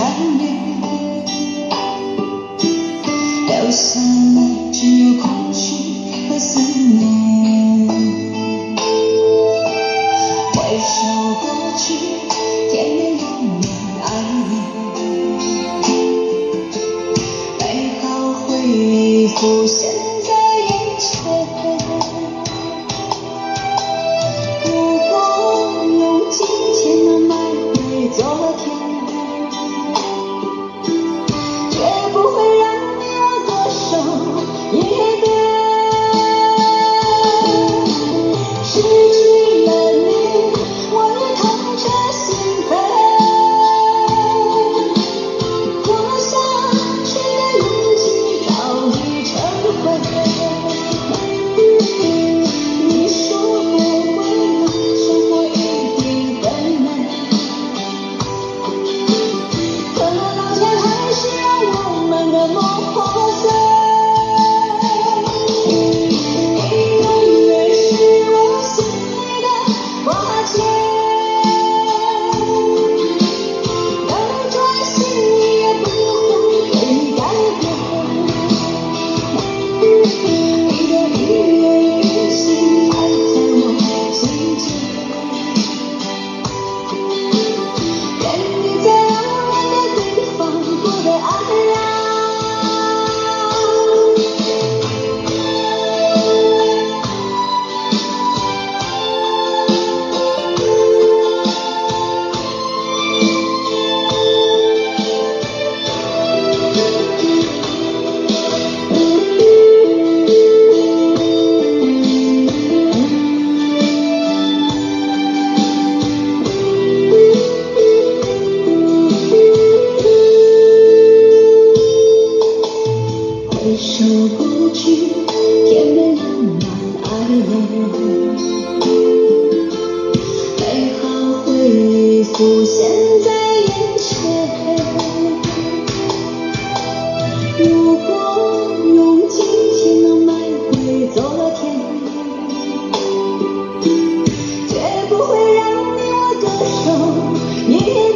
爱你留下来只有空虚和思念。回首过去甜蜜浪漫爱恋美好回忆浮现。Woo!